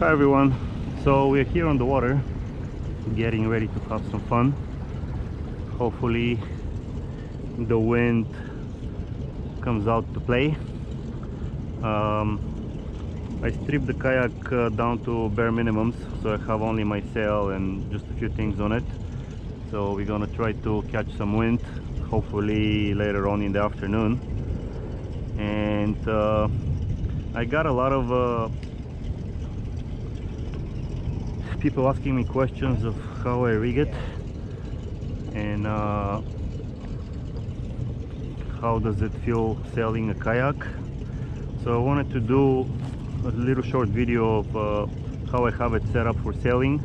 Hi everyone, so we're here on the water getting ready to have some fun. Hopefully the wind comes out to play. Um, I stripped the kayak uh, down to bare minimums so I have only my sail and just a few things on it. So we're gonna try to catch some wind hopefully later on in the afternoon. And uh, I got a lot of uh, people asking me questions of how I rig it and uh, how does it feel sailing a kayak. So I wanted to do a little short video of uh, how I have it set up for sailing.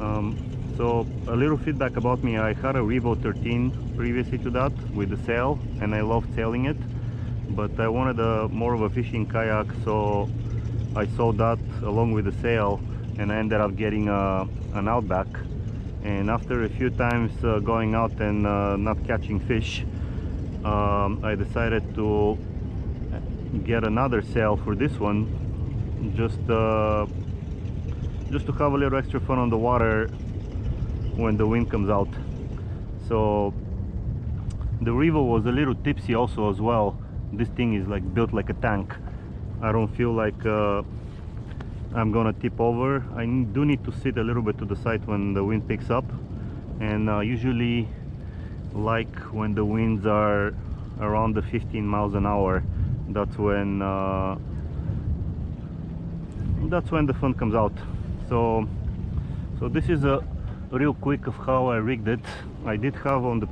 Um, so a little feedback about me I had a Revo 13 previously to that with the sail and I loved sailing it but I wanted a more of a fishing kayak so I sold that along with the sail and I ended up getting uh, an Outback. And after a few times uh, going out and uh, not catching fish um, I decided to get another sail for this one. Just uh, just to have a little extra fun on the water when the wind comes out. So the Revo was a little tipsy also as well. This thing is like built like a tank. I don't feel like uh, I'm gonna tip over. I do need to sit a little bit to the side when the wind picks up. And uh, usually like when the winds are around the 15 miles an hour that's when uh, that's when the fun comes out. So so this is a real quick of how I rigged it. I did have on the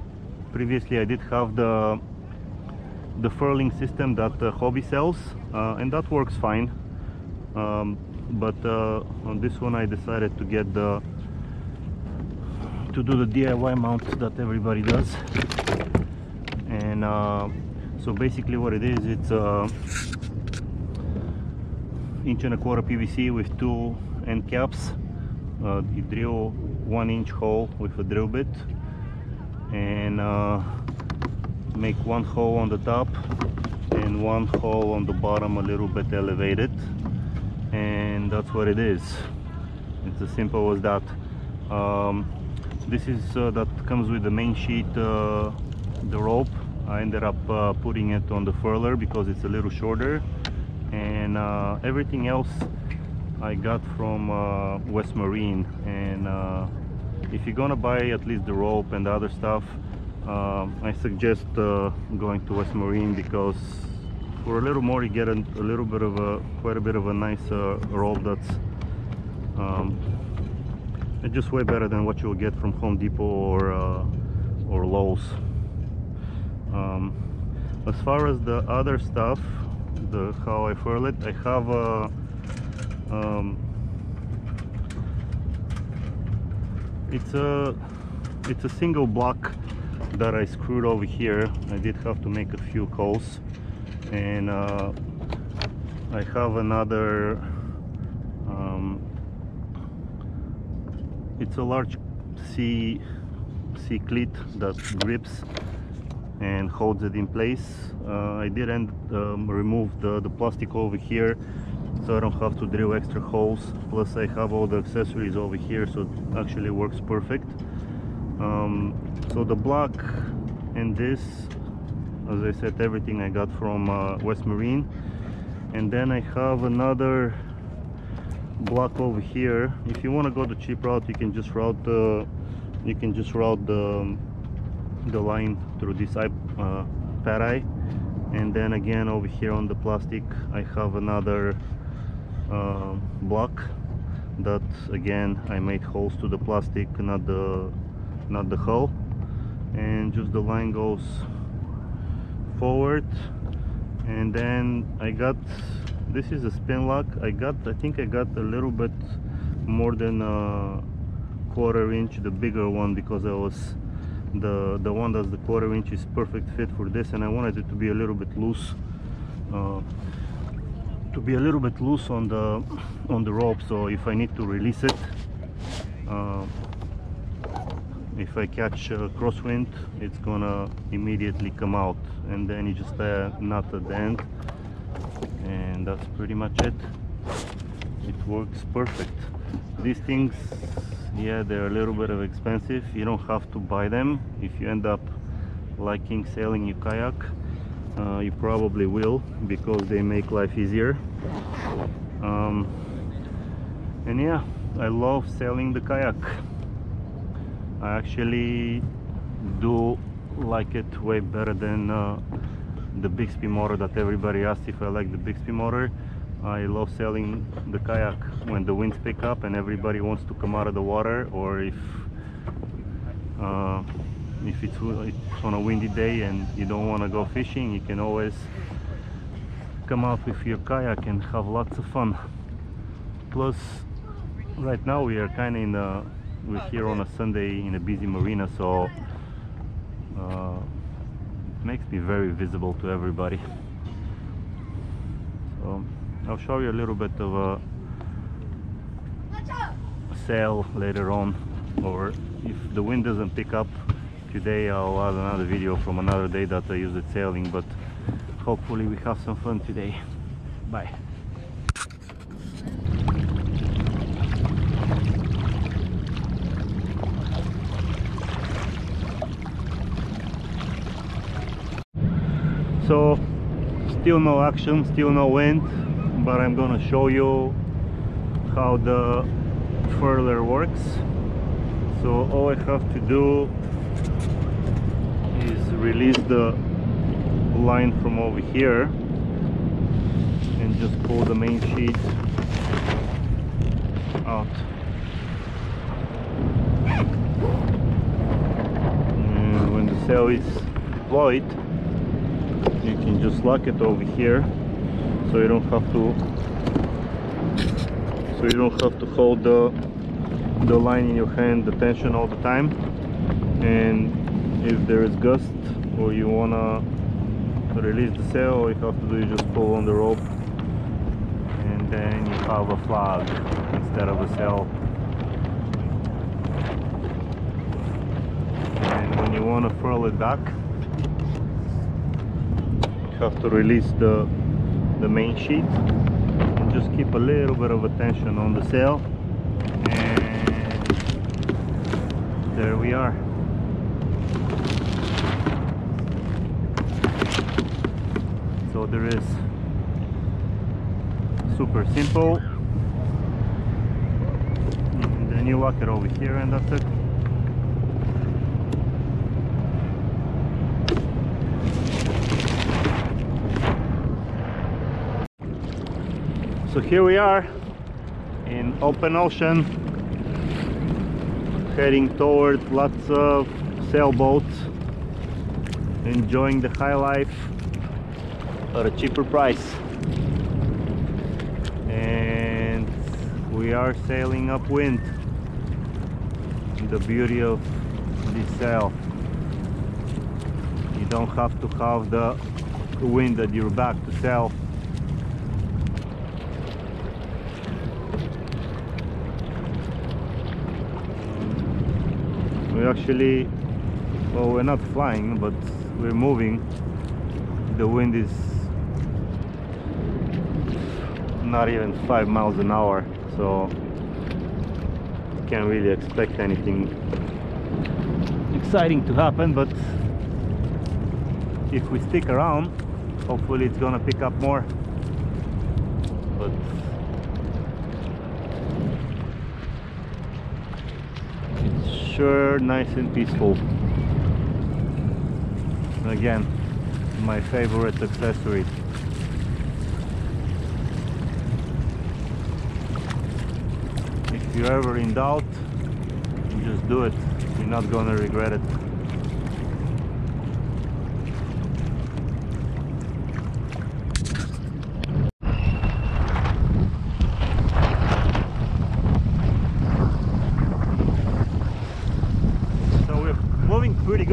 previously I did have the the furling system that Hobie sells uh, and that works fine. Um, but uh, on this one I decided to get the to do the DIY mount that everybody does. And uh, so basically what it is it's a uh, inch and a quarter PVC with two end caps uh, you drill one inch hole with a drill bit and uh, make one hole on the top and one hole on the bottom a little bit elevated. And that's what it is. It's as simple as that. Um, this is uh, that comes with the main sheet uh, the rope. I ended up uh, putting it on the furler because it's a little shorter. And uh, everything else I got from uh, West Marine. And uh, if you're gonna buy at least the rope and the other stuff I suggest going to West Marine because for a little more you get a, a little bit of a quite a bit of a nice uh, rope that's um, it's just way better than what you'll get from Home Depot or uh, or Lowe's. Um, as far as the other stuff the how I furl it I have a um, it's a it's a single block that I screwed over here. I did have to make a few calls and uh, I have another um, it's a large C C cleat that grips and holds it in place. Uh, I didn't um, remove the, the plastic over here so I don't have to drill extra holes. Plus I have all the accessories over here so it actually works perfect. Um, so the block and this as I said everything I got from uh, West Marine. And then I have another block over here. If you want to go the cheap route you can just route the you can just route the the line through this uh, pad eye and then again over here on the plastic I have another uh, block that again I made holes to the plastic not the not the hull. And just the line goes forward. And then I got this is a Spinlock. I got I think I got a little bit more than a quarter inch the bigger one because I was the the one that's the quarter inch is perfect fit for this and I wanted it to be a little bit loose uh, to be a little bit loose on the on the rope. So if I need to release it uh, if I catch a crosswind it's gonna immediately come out and then you just tie a at the end and that's pretty much it. It works perfect. These things yeah they're a little bit of expensive. You don't have to buy them. If you end up liking sailing your kayak uh, you probably will because they make life easier. Um, and yeah I love sailing the kayak I actually do like it way better than uh, the Bixpy motor that everybody asked if I like the Bixpy motor. I love sailing the kayak when the winds pick up and everybody wants to come out of the water or if uh, if it's, it's on a windy day and you don't want to go fishing you can always come out with your kayak and have lots of fun. Plus right now we are kind of in the we're here on a Sunday in a busy marina so uh, it makes me very visible to everybody. So I'll show you a little bit of a sail later on or if the wind doesn't pick up today I'll add another video from another day that I used it sailing but hopefully we have some fun today. Bye so still no action still no wind but I'm gonna show you how the furler works. So all I have to do is release the line from over here and just pull the main sheet out. And when the sail is deployed just lock it over here so you don't have to so you don't have to hold the the line in your hand the tension all the time. And if there is gust or you wanna release the sail all you have to do is just pull on the rope and then you have a flag instead of a sail and when you want to furl it back have to release the the main sheet. And just keep a little bit of attention on the sail and there we are. So there is. Super simple. And then you lock it over here and that's it so here we are in open ocean heading toward lots of sailboats enjoying the high life at a cheaper price. And we are sailing upwind the beauty of this sail. You don't have to have the wind at your back to sail we actually well we're not flying but we're moving. The wind is not even five miles an hour so can't really expect anything exciting to happen but if we stick around hopefully it's gonna pick up more. But sure nice and peaceful. Again my favorite accessory. If you're ever in doubt just do it. You're not gonna regret it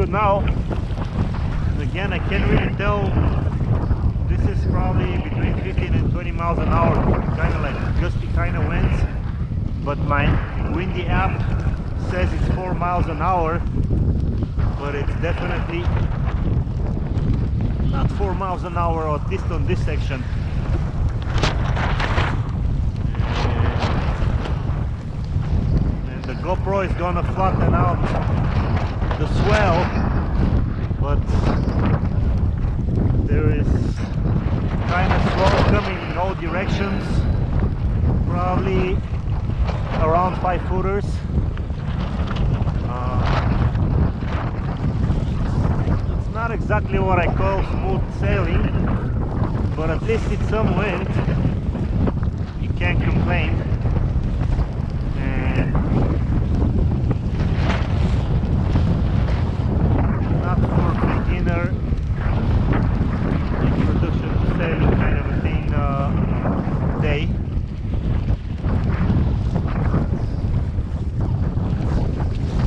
good now. And again, I can't really tell. This is probably between 15 and 20 miles an hour. Kind of like gusty kind of winds. But my windy app says it's 4 miles an hour. But it's definitely not 4 miles an hour, or at least on this section. GoPro is gonna flatten out the swell but there is kind of swell coming in all directions probably around five footers. Uh, it's not exactly what I call smooth sailing but at least it's some wind. You can't complain and not for beginner introduction to sailing kind of a thing uh, day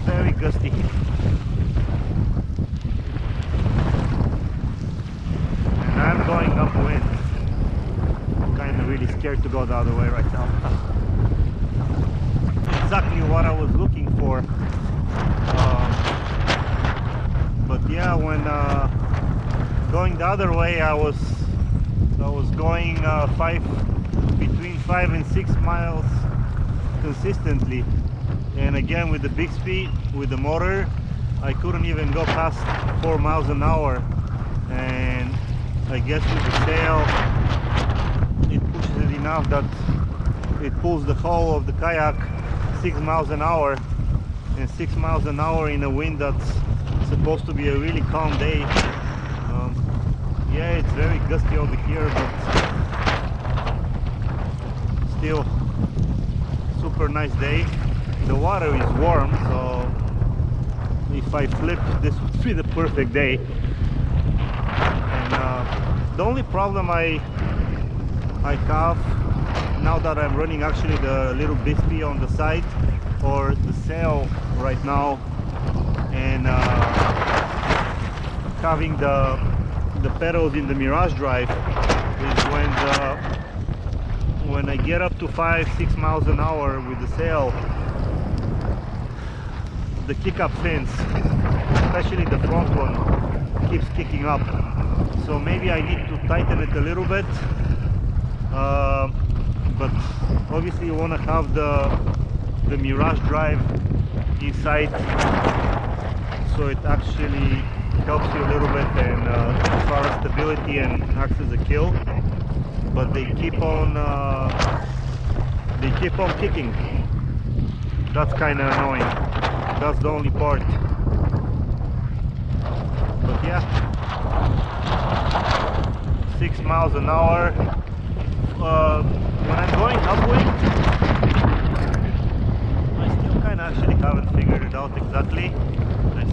very gusty and I'm going upwind kind of really scared to go the other way right now. Exactly what I was looking for. Um, but yeah when uh, going the other way I was I was going uh, five between five and six miles consistently. And again with the big speed with the motor I couldn't even go past four miles an hour. And I guess with the sail enough that it pulls the hull of the kayak six miles an hour and six miles an hour in a wind that's supposed to be a really calm day. Um, yeah it's very gusty over here but still super nice day. The water is warm so if I flip this would be the perfect day. And uh, the only problem I I have now that I'm running actually the little Bixpy on the side or the sail right now. And uh, having the the pedals in the Mirage Drive is when the when I get up to five six miles an hour with the sail the kick up fins especially the front one keeps kicking up. So maybe I need to tighten it a little bit uh, but obviously you want to have the the Mirage Drive inside so it actually helps you a little bit and uh, as far as stability and acts as a kill. But they keep on uh, they keep on kicking. That's kind of annoying. That's the only part. But yeah. Six miles an hour uh, when I'm going upwind I still kind of actually haven't figured it out exactly. I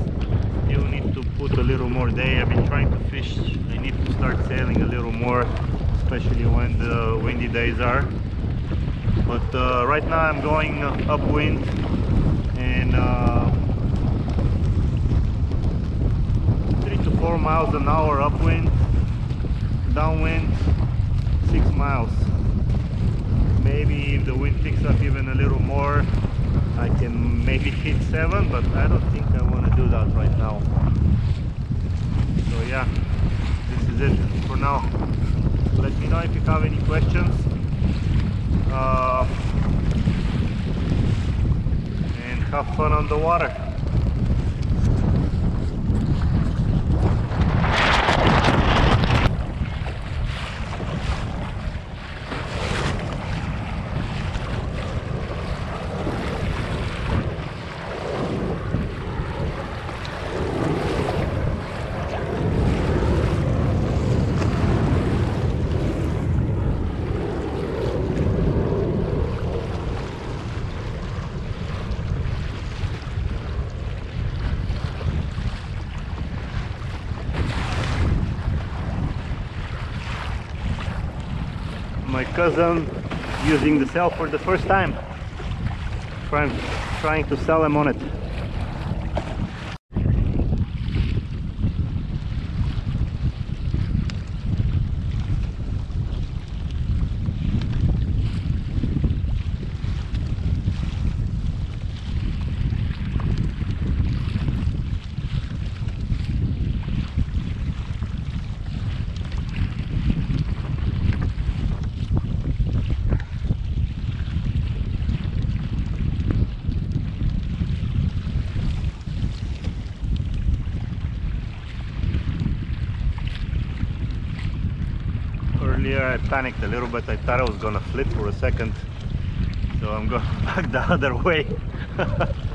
still need to put a little more day. I've been trying to fish. I need to start sailing a little more especially when the windy days are. But uh, right now I'm going upwind and uh, three to four miles an hour upwind downwind six miles. Maybe if the wind picks up even a little more I can maybe hit seven but I don't think I want to do that right now. So yeah this is it for now. Let me know if you have any questions. Uh, and have fun on the water my cousin using the cell for the first time. Trying trying to sell him on it Earlier I panicked a little bit. I thought I was gonna flip for a second. So I'm going back the other way.